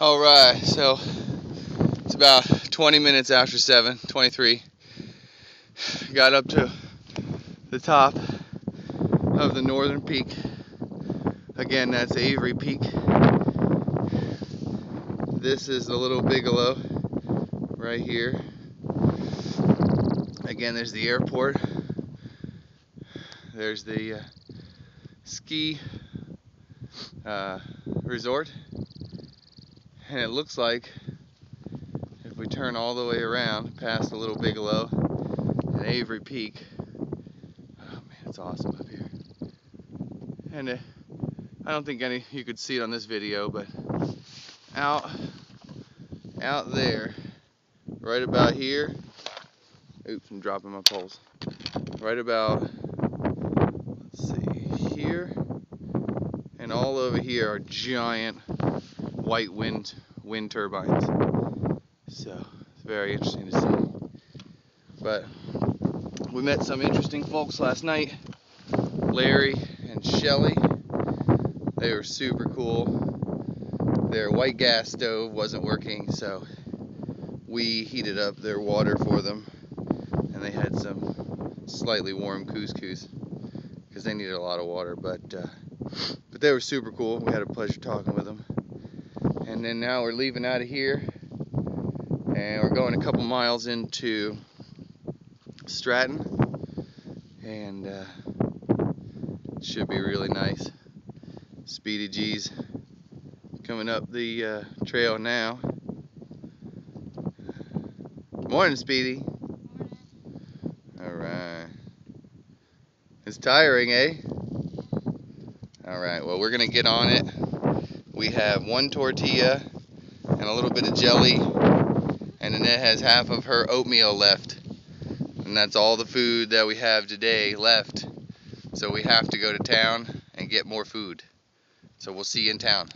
All right, so it's about 20 minutes after 7, 23. Got up to the top of the northern peak. Again, that's Avery Peak. This is the Little Bigelow right here. Again, there's the airport. There's the uh, ski uh, resort. And it looks like if we turn all the way around past the Little Bigelow and Avery Peak, oh man, it's awesome up here. And uh, I don't think any you could see it on this video, but out out there, right about here. Oops, I'm dropping my poles. Right about let's see here and all over here are giant white wind wind turbines. So it's very interesting to see. But we met some interesting folks last night. Larry and Shelly. They were super cool. Their white gas stove wasn't working, so we heated up their water for them. And they had some slightly warm couscous because they needed a lot of water. But uh, but they were super cool. We had a pleasure talking with them. And then now we're leaving out of here and we're going a couple miles into Stratton and uh, should be really nice. Speedy G's coming up the uh, trail now. Morning, Speedy. Alright. It's tiring, eh? Alright, well, we're going to get on it. We have one tortilla and a little bit of jelly, and Annette has half of her oatmeal left. And that's all the food that we have today left. So we have to go to town and get more food. So we'll see you in town.